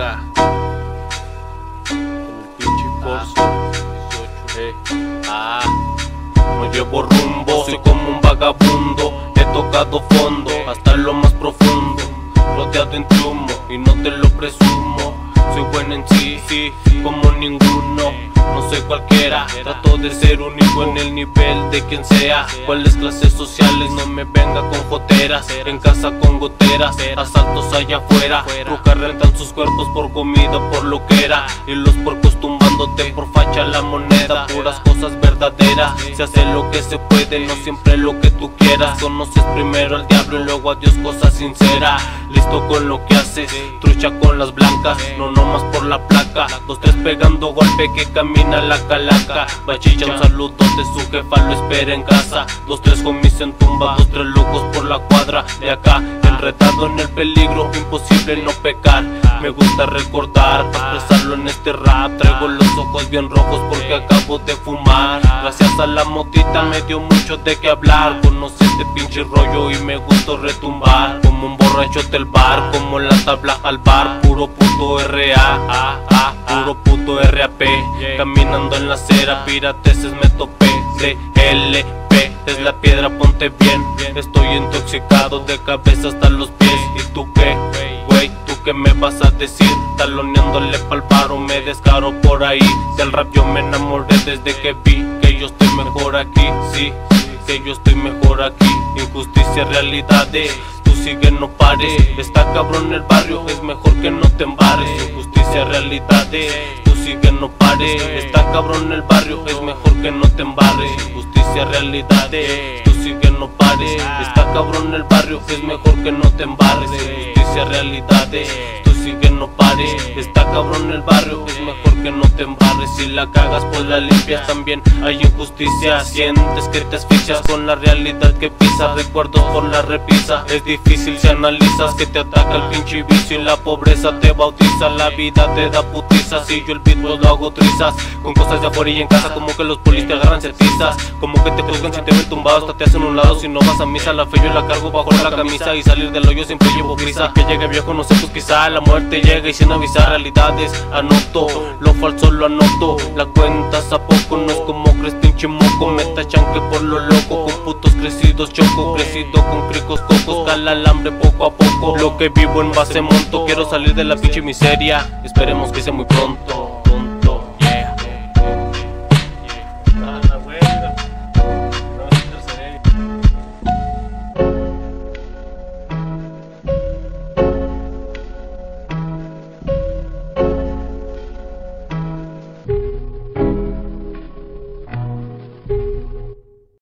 acá. Con el pinche Corso 18, eh. Ah, me llevo rumbo, soy como un vagabundo. He tocado fondo, hasta lo más profundo. Rodeado en humo y no te lo presumo. Soy bueno en sí, sí, como ninguno. Soy cualquiera, trato de ser único en el nivel de quien sea. Cuáles clases sociales, no me venga con joteras. En casa con goteras, asaltos allá afuera. Rucas rentan sus cuerpos por comida, por lo que era. Y los puercos tumbándote por facha la moneda. Puras cosas verdaderas, se hace lo que se puede, no siempre lo que tú quieras. Conoces primero al diablo y luego a Dios, cosa sincera. Listo con lo que haces, trucha con las blancas, no nomás por la placa. Dos, tres pegando golpe que camina la calaca. Bachicha, un saludo de su jefa, lo espera en casa. Dos, tres homies en tumba, dos, tres locos por la cuadra de acá. Enredado en el peligro, imposible no pecar. Me gusta recordar, expresarlo en este rap. Traigo los ojos bien rojos porque acabo de fumar. Gracias a la motita me dio mucho de qué hablar. Conocí este pinche rollo y me gustó retumbar. Como un borracho del bar, como la tabla al bar. Puro puto RA, puro puto RAP. Caminando en la acera, pirateses me topé. CLP es la piedra, ponte bien. Estoy intoxicado de cabeza hasta los pies. ¿Y tú qué? Güey, ¿tú qué me vas a decir? Taloneándole pa'l paro, me descaro por ahí. Del rap yo me enamoré desde que vi que yo estoy mejor aquí. Sí, que yo estoy mejor aquí. Injusticia, realidades. Tú sigue, no pares. Está cabrón el barrio, es mejor que no te embares. Injusticia, realidades. Tú sigue, no pares. Está cabrón el barrio, es mejor que no te embarres. Injusticia, realidades. Tú sigue, no pares. Está cabrón el barrio, es mejor que no te embarres. Injusticia, realidades. Sigue, no pares. Está cabrón el barrio, es mejor que no te embarres. Si la cagas, pues la limpias. También hay injusticia. Sientes que te asfixias con la realidad que pisas. Recuerdos por la repisa. Es difícil si analizas que te ataca el pinche vicio y la pobreza te bautiza. La vida te da putiza. Si yo el beat pues lo hago trizas. Con cosas de afuera y en casa, como que los polis te agarran certizas. Como que te juzgan si te ven tumbado, hasta te hacen un lado. Si no vas a misa, la fe yo la cargo bajo la camisa. Y salir del hoyo siempre llevo prisa. Que llegue viejo, no sé, pues quizá la muerte llega y sin avisar realidades. Anoto, lo falso lo anoto. La cuentas a poco, no es como crees, pinche moco. Me tachan que por lo loco, con putos crecidos choco. Crecido con cricos cocos, cala el hambre poco a poco. Lo que vivo en base monto, quiero salir de la pinche miseria. Esperemos que sea muy pronto.